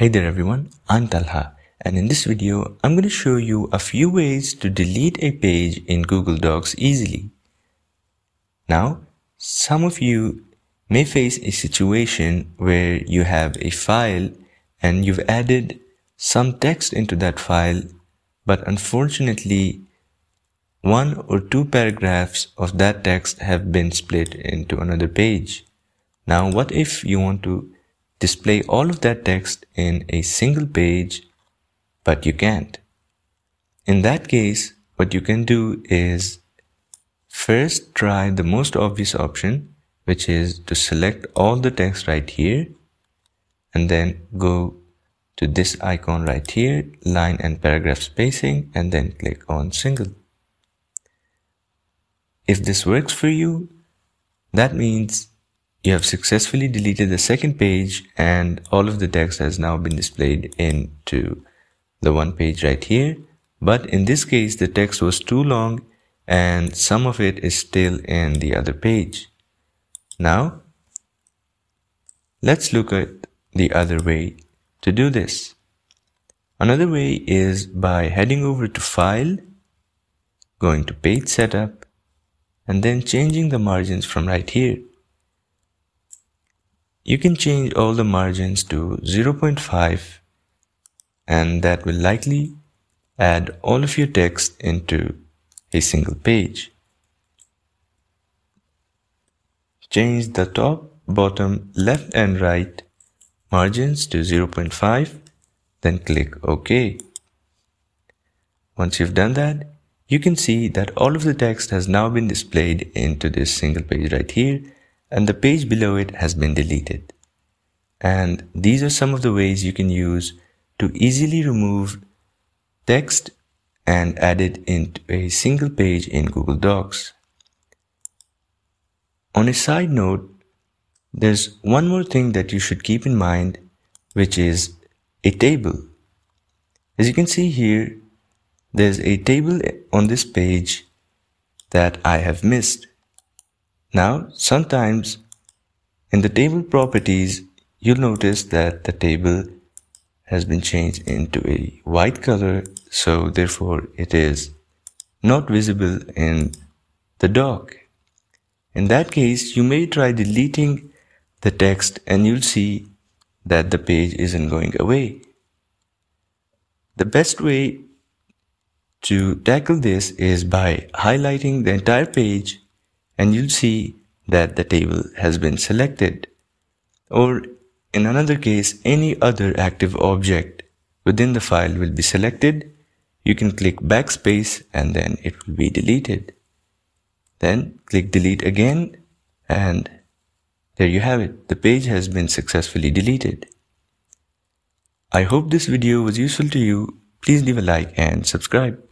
Hey there everyone, I'm Talha and in this video I'm going to show you a few ways to delete a page in Google Docs easily. Now, some of you may face a situation where you have a file and you've added some text into that file but unfortunately one or two paragraphs of that text have been split into another page. Now what if you want to display all of that text in a single page, but you can't. In that case, what you can do is first try the most obvious option, which is to select all the text right here and then go to this icon right here, line and paragraph spacing, and then click on single. If this works for you, that means you have successfully deleted the second page and all of the text has now been displayed into the one page right here. But in this case, the text was too long and some of it is still in the other page. Now, let's look at the other way to do this. Another way is by heading over to File, going to Page Setup, and then changing the margins from right here. You can change all the margins to 0.5 and that will likely add all of your text into a single page. Change the top, bottom, left and right margins to 0.5 then click OK. Once you've done that, you can see that all of the text has now been displayed into this single page right here and the page below it has been deleted. And these are some of the ways you can use to easily remove text and add it into a single page in Google Docs. On a side note, there's one more thing that you should keep in mind, which is a table. As you can see here, there's a table on this page that I have missed. Now, sometimes in the table properties, you'll notice that the table has been changed into a white color, so therefore it is not visible in the doc. In that case, you may try deleting the text and you'll see that the page isn't going away. The best way to tackle this is by highlighting the entire page and you'll see that the table has been selected. Or in another case, any other active object within the file will be selected. You can click backspace and then it will be deleted. Then click delete again and there you have it. The page has been successfully deleted. I hope this video was useful to you. Please leave a like and subscribe.